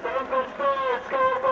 Santos Sports,